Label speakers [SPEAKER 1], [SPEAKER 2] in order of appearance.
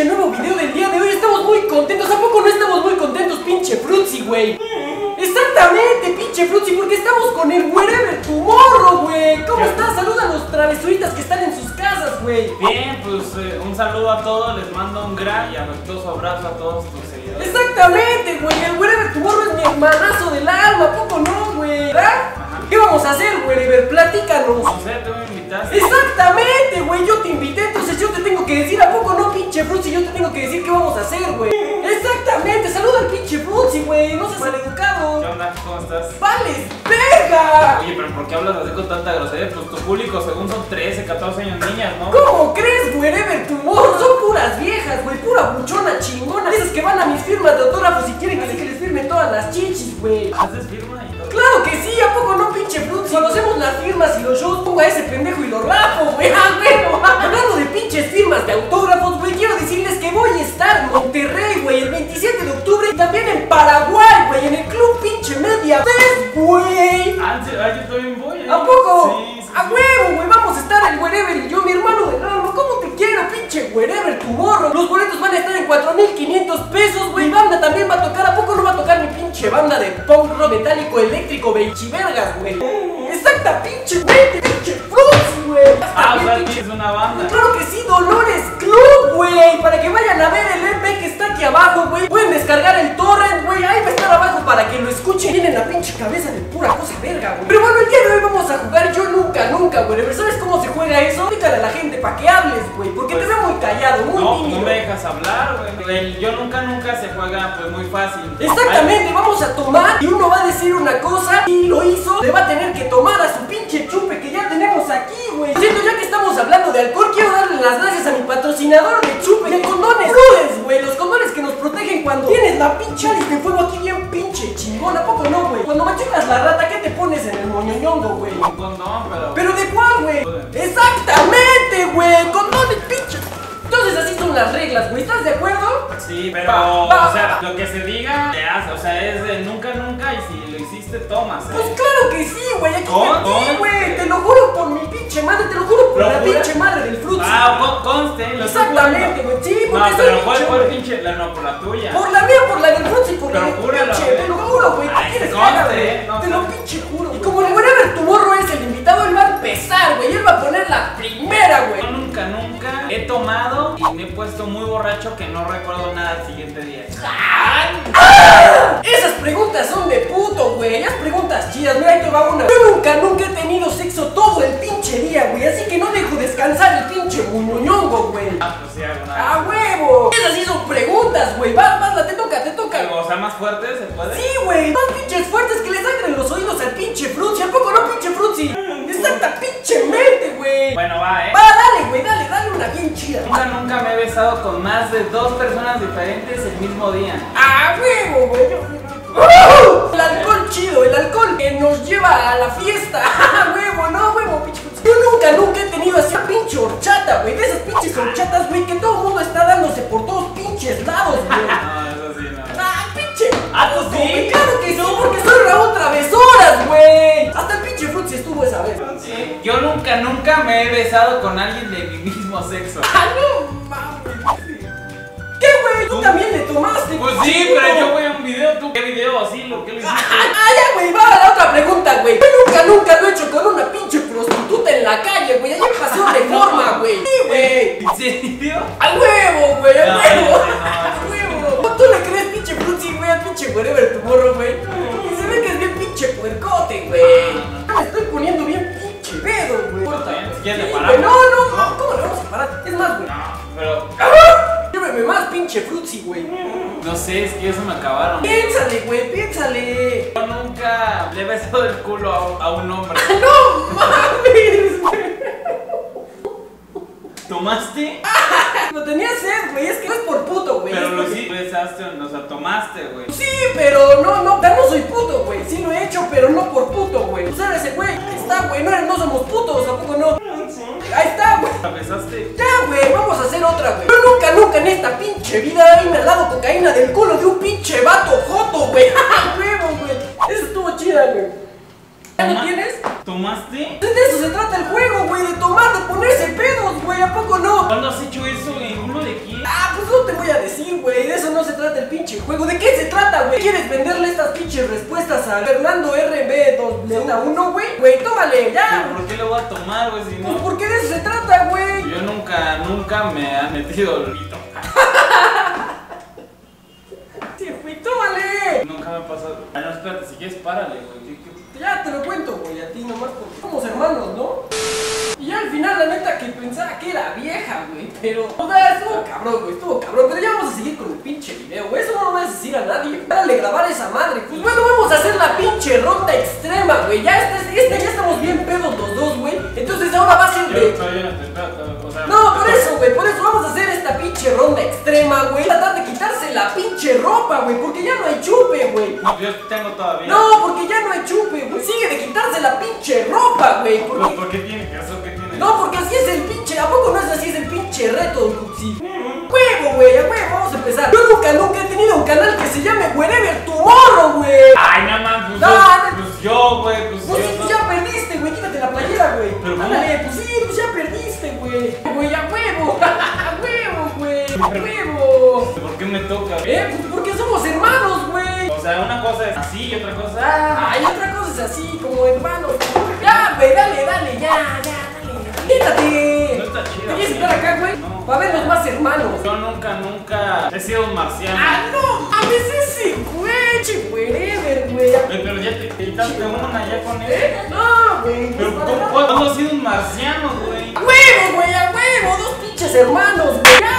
[SPEAKER 1] pinche nuevo video del día de hoy. Estamos muy contentos, ¿a poco no estamos muy contentos, pinche Fruitsy, güey? Exactamente, pinche Fruitsy, porque estamos con el Wherever Tomorrow, güey. ¿Cómo estás? Saluda a los travesuritas que están en sus casas, güey.
[SPEAKER 2] Bien, pues eh, un saludo a todos, les mando un gran y afectuoso abrazo a todos tus seguidores.
[SPEAKER 1] Exactamente, güey, el Wherever Tomorrow es mi hermanazo del alma, ¿a poco no, güey? ¿Qué vamos a hacer, Wherever? Platícanos.
[SPEAKER 2] No sé, tú me invitaste.
[SPEAKER 1] Exactamente, güey, yo te invité, entonces yo te tengo que decir, ¿a poco no? Pinche Fruitsy? Yo te tengo que decir qué vamos a hacer, güey. Exactamente, saluda al pinche Fruitsy, güey, no seas
[SPEAKER 2] ¿Qué
[SPEAKER 1] maleducado.
[SPEAKER 2] onda? ¿Cómo estás?
[SPEAKER 1] ¡Vales, verga!
[SPEAKER 2] Oye, pero ¿por qué hablas así con tanta grosería? Pues tu público según son 13, 14 años niñas, ¿no?
[SPEAKER 1] ¿Cómo crees, Wherever Tomorrow? Son puras viejas, güey, pura buchona chingona. Esas que van a mis firmas de autógrafos y quieren que les firme todas las chichis, güey.
[SPEAKER 2] ¿Haces firma y todo?
[SPEAKER 1] Claro que sí, ¿a poco no, pinche Fruitsy? Cuando hacemos las firmas y los shows, pongo a ese pendejo y lo rapo, güey. Pinche Wherever, tu morro? Los boletos van a estar en 4.500 pesos, güey. Banda también va a tocar. ¿A poco no va a tocar mi pinche banda de punk rock metálico eléctrico, vergas, güey? Exacta, pinche, güey, pinche fruits, güey.
[SPEAKER 2] Ah, o sea, tienes una banda.
[SPEAKER 1] Claro que sí, Dolores Club, güey. Para que vayan a ver el EP que está aquí abajo, güey. Pueden descargar el torrent, güey. Ahí va a estar abajo para que lo escuchen. Tienen la pinche cabeza de pura cosa verga, güey. Pero bueno, el día de hoy vamos a jugar Yo Nunca Nunca, güey. Pero ¿Sabes cómo se juega eso? Dígale a la gente para que hables, güey. Porque
[SPEAKER 2] Pues,
[SPEAKER 1] te veo muy callado, muy
[SPEAKER 2] No,
[SPEAKER 1] tímido.
[SPEAKER 2] no me dejas hablar, güey. El yo nunca, nunca se juega pues muy fácil.
[SPEAKER 1] Exactamente, vamos a tomar y uno va a decir una cosa y lo hizo, le va a tener que tomar a su pinche chupe que ya tenemos aquí, güey. Siento ya que estamos hablando de alcohol, quiero darle las gracias a mi patrocinador de chupe de condones Rudes, güey, los condones que nos protegen cuando tienes la pinche de fuego aquí bien pinche chingón, ¿a poco no, güey? Cuando machucas la rata, ¿qué te pones en el moñoñongo, güey?
[SPEAKER 2] Un condón, pero.
[SPEAKER 1] ¿Pero de cuál, güey? Exactamente, güey, condones pinche. Entonces así son las reglas, güey, ¿estás de acuerdo?
[SPEAKER 2] Sí, pero. O sea, lo que se diga, se hace. O sea, es de nunca, nunca. Y si lo hiciste, tomas,
[SPEAKER 1] Pues
[SPEAKER 2] ¿eh?
[SPEAKER 1] claro que sí, güey, aquí güey, te lo
[SPEAKER 2] Ah, conste,
[SPEAKER 1] Exactamente, güey, sí, porque
[SPEAKER 2] No, pero ¿cuál
[SPEAKER 1] pinche,
[SPEAKER 2] fue
[SPEAKER 1] güey.
[SPEAKER 2] pinche? La, no, por la tuya.
[SPEAKER 1] Por la mía, por la del fruto y por la del pinche, te lo juro, güey, ¿qué quieres que haga, güey? Te lo pinche juro. Y como el Wherever Tomorrow es el invitado, él va a empezar, güey, él va a poner la primera, güey.
[SPEAKER 2] Yo nunca, nunca he tomado y me he puesto muy borracho que no recuerdo nada el siguiente día.
[SPEAKER 1] Esas preguntas son de puto, güey. Esas preguntas chidas, mira, ahí te va una. Yo nunca, nunca
[SPEAKER 2] vez. O sea, más fuerte se puede.
[SPEAKER 1] Sí, güey. Más pinches fuertes que le sangren los oídos al pinche Fruitsy. ¿A poco no, pinche Fruitsy? Exacta pinche mente, güey.
[SPEAKER 2] Bueno, va, eh.
[SPEAKER 1] Va, dale, güey, dale, dale una bien chida.
[SPEAKER 2] Nunca, nunca me he besado con más de dos personas diferentes el mismo día.
[SPEAKER 1] ¡A huevo, güey! ¡Uh! El alcohol chido, el alcohol que nos lleva a la fiesta. ¡A huevo, no, huevo, pinche! Yo nunca, nunca he tenido así una pinche horchata, güey. De esas pinches horchatas, güey, que todo el mundo está dándose por todos pinches lados, güey.
[SPEAKER 2] Nunca, me he besado con alguien de mi mismo sexo.
[SPEAKER 1] ¡Ah, no mames! ¿Qué, güey? Tú
[SPEAKER 2] ¿Tú?
[SPEAKER 1] también le tomaste.
[SPEAKER 2] Pues sí, pero yo voy a un video. ¿Tú qué video? Así, lo que lo hiciste.
[SPEAKER 1] Ah, ya, güey, va a la otra pregunta, güey. Yo nunca, nunca lo he hecho con una pinche prostituta en la calle, güey. Allá en Paseo Reforma, güey. Sí, güey.
[SPEAKER 2] ¿En serio?
[SPEAKER 1] ¡Al huevo, güey! ¡Al huevo! ¡Al huevo! ¿Tú le crees pinche Fruitsy, güey, al pinche wherever tu morro, güey? Y se ve que es bien pinche puercote, güey.
[SPEAKER 2] Quieres
[SPEAKER 1] Sí,
[SPEAKER 2] paramos.
[SPEAKER 1] No, no, no. ¿Cómo le vamos a parar? Es más, güey.
[SPEAKER 2] No, pero.
[SPEAKER 1] Lléveme más pinche Fruitsy, güey.
[SPEAKER 2] No sé, es que eso me acabaron.
[SPEAKER 1] Piénsale, güey, piénsale.
[SPEAKER 2] Yo nunca le he besado el culo a, a un hombre.
[SPEAKER 1] ¡No mames!
[SPEAKER 2] ¿Tomaste?
[SPEAKER 1] Lo tenía sed, güey. Es que no es por puto, güey.
[SPEAKER 2] Pero lo sí besaste, o sea, tomaste, güey.
[SPEAKER 1] Sí, pero no, no, ya no soy puto, güey. Sí lo he hecho, pero no por puto, güey. Tú sabes, ese güey, está, güey. No, no somos putos, ¿a poco no? Güey.
[SPEAKER 2] ¿La besaste?
[SPEAKER 1] Ya, güey, vamos a hacer otra, güey. Yo nunca, nunca en esta pinche vida he inhalado cocaína del culo de un pinche vato joto, güey. ¡Ja, huevo, güey! Eso estuvo chida, güey. ¿Ya lo tienes?
[SPEAKER 2] ¿Tomaste?
[SPEAKER 1] De eso se trata el juego, güey. De tomar, de ponerse pedos, güey. ¿A poco no?
[SPEAKER 2] ¿Cuándo has hecho eso en uno de quién?
[SPEAKER 1] Ah, pues no te voy a decir, güey. De eso no se trata el pinche juego. ¿De qué se trata, güey? ¿Quieres venderle estas pinches respuestas a Fernando RB201, güey? Güey, tómale, ya.
[SPEAKER 2] ¿Pero ¿Por qué le voy a tomar, güey? Si
[SPEAKER 1] Pues
[SPEAKER 2] no.
[SPEAKER 1] porque de eso se trata, güey.
[SPEAKER 2] Yo nunca, nunca me han metido el pito.
[SPEAKER 1] Sí, güey, tómale.
[SPEAKER 2] Nunca me ha pasado. Ah, no, espérate, si quieres, párale, güey. ¿Qué- qué-
[SPEAKER 1] Ya te lo cuento, güey, a ti nomás porque somos hermanos, ¿no? Y ya al final, la neta, que pensaba que era vieja, güey, pero... O sea, estuvo cabrón, güey, estuvo cabrón, pero ya vamos a seguir con el pinche video, güey, eso no lo vas a decir a nadie. Dale grabar esa madre, pues bueno, vamos a hacer la pinche ronda extrema, güey, ya este, este ya estamos bien pedos los dos, güey, entonces ahora va a ser de...
[SPEAKER 2] no o sea.
[SPEAKER 1] No, por eso, güey, por eso vamos a hacer esta pinche ronda extrema, güey. Tratar de quitarse la pinche ropa, güey, porque ya no hay chupe, güey.
[SPEAKER 2] No, yo tengo todavía.
[SPEAKER 1] No, porque ya no hay chupe, güey. Sigue de quitarse la pinche ropa, güey.
[SPEAKER 2] Pues,
[SPEAKER 1] Porque...
[SPEAKER 2] ¿Por qué tiene que eso? ¿Qué tiene?
[SPEAKER 1] No, porque así es el pinche. ¿A poco no es así? Es el pinche reto, Luxi. Huevo, güey, a huevo, vamos a empezar. Yo nunca, nunca he tenido un canal que se llame Wherever Tomorrow, güey.
[SPEAKER 2] Ay, no mames, pues,
[SPEAKER 1] No,
[SPEAKER 2] yo,
[SPEAKER 1] no.
[SPEAKER 2] pues yo, güey, pues
[SPEAKER 1] Pues sí,
[SPEAKER 2] yo.
[SPEAKER 1] pues ya perdiste, güey. Quítate la playera, güey. Ándale, pues sí, güey. Güey, a huevo. A huevo, güey. A huevo.
[SPEAKER 2] ¿Por qué me toca?
[SPEAKER 1] Eh, pues porque somos hermanos, güey.
[SPEAKER 2] O sea, una cosa es así y otra cosa. Ah,
[SPEAKER 1] Ay, otra cosa es así, como hermanos. Ya, güey, dale, dale, ya, ya, dale. Quítate.
[SPEAKER 2] No está chido,
[SPEAKER 1] ¿Te quieres
[SPEAKER 2] sí.
[SPEAKER 1] sentar acá, güey?
[SPEAKER 2] No.
[SPEAKER 1] Para vernos más hermanos.
[SPEAKER 2] Yo nunca, nunca he sido un marciano.
[SPEAKER 1] Ah, no, a veces sí, güey, wherever, güey.
[SPEAKER 2] Güey, pero ya te quitaste una ya con él.
[SPEAKER 1] ¿Eh? No, güey.
[SPEAKER 2] Pero
[SPEAKER 1] pues,
[SPEAKER 2] ¿cómo, ¿cómo has sido un marciano, güey?
[SPEAKER 1] ¡A huevo, güey! ¡A huevo! ¡Dos pinches hermanos, güey!